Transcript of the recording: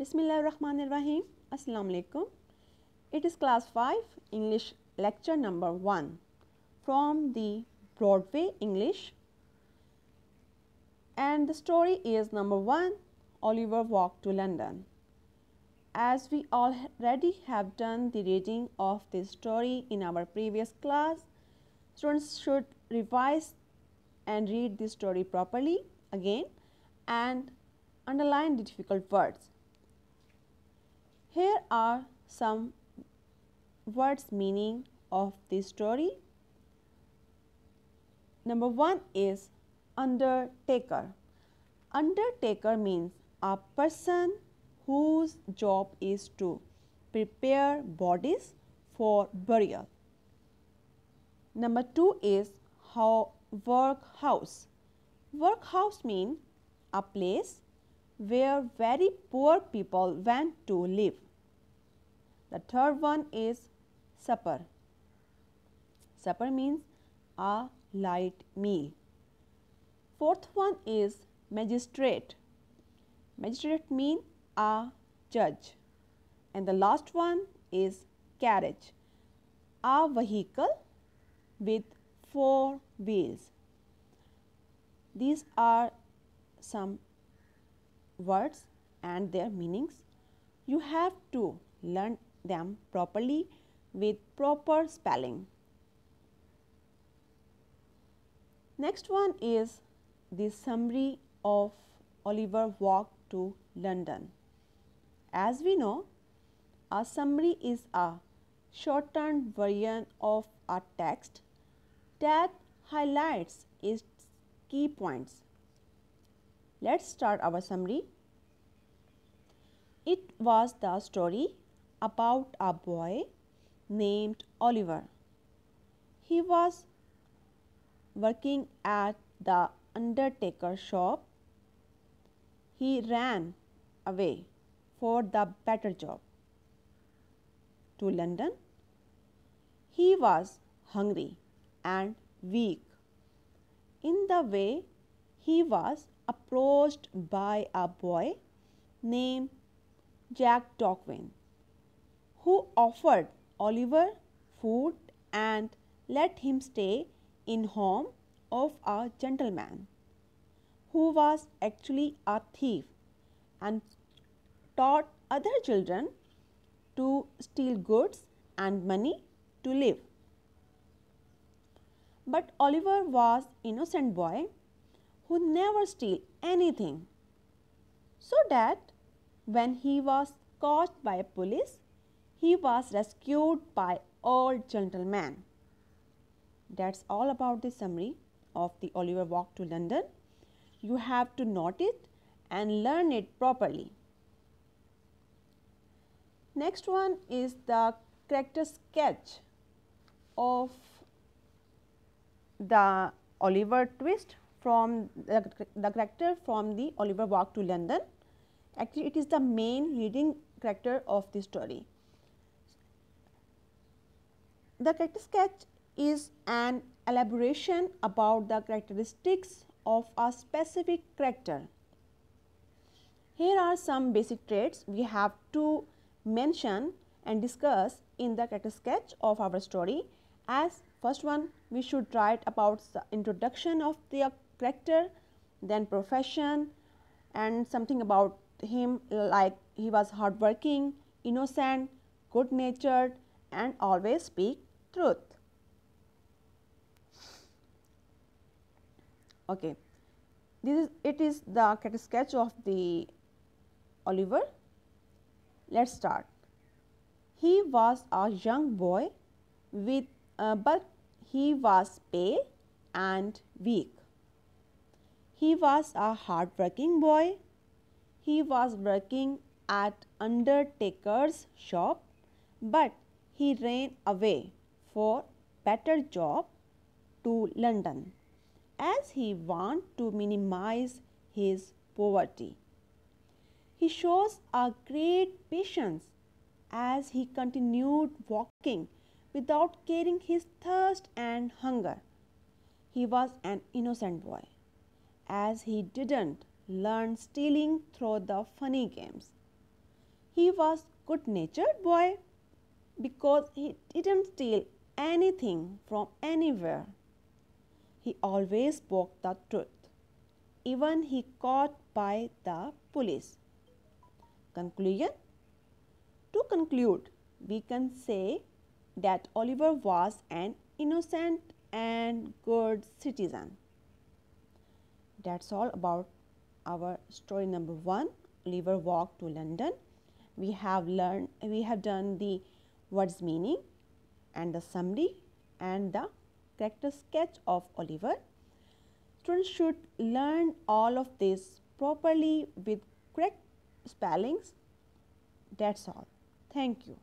Bismillahirrahmanirrahim. Assalamu alaikum. It is class 5 English lecture number 1 from the Broadway English and the story is number 1 Oliver walked to London. As we already have done the reading of this story in our previous class, students should revise and read this story properly again and underline the difficult words. Here are some words meaning of this story. Number 1 is undertaker. Undertaker means a person whose job is to prepare bodies for burial. Number 2 is how workhouse. Workhouse means a place where very poor people went to live. The third one is supper. Supper means a light meal. Fourth one is magistrate. Magistrate means a judge. And the last one is carriage, a vehicle with four wheels. These are some words and their meanings. You have to learn them properly with proper spelling. Next one is the summary of Oliver walk to London. As we know, a summary is a shortened version of a text that highlights its key points. Let's start our summary. It was the story about a boy named Oliver. He was working at the undertaker shop. He ran away for the better job to London. He was hungry and weak. In the way, he was approached by a boy named Jack Dogwin, who offered Oliver food and let him stay in home of a gentleman who was actually a thief and taught other children to steal goods and money to live. But Oliver was innocent boy who never steal anything. So that when he was caught by police, he was rescued by old gentleman. That's all about the summary of the Oliver Walk to London. You have to note it and learn it properly. Next one is the character sketch of the Oliver Twist from the, the character from the Oliver Walk to London. Actually, it is the main leading character of the story. The character sketch is an elaboration about the characteristics of a specific character. Here are some basic traits we have to mention and discuss in the character sketch of our story. As first one, we should write about the introduction of the character, then profession and something about him like he was hardworking, innocent, good natured and always speak truth. Okay. This is it is the sketch of the Oliver. Let's start. He was a young boy with uh, but he was pale and weak. He was a hard working boy. He was working at undertaker's shop but he ran away for better job to London as he want to minimize his poverty. He shows a great patience as he continued walking without caring his thirst and hunger. He was an innocent boy as he didn't learn stealing through the funny games. He was good natured boy because he didn't steal anything from anywhere. He always spoke the truth, even he caught by the police. Conclusion To conclude, we can say that Oliver was an innocent and good citizen. That's all about our story number 1 Oliver walk to London. We have learned we have done the words meaning and the summary and the character sketch of Oliver. Students should learn all of this properly with correct spellings. That's all. Thank you.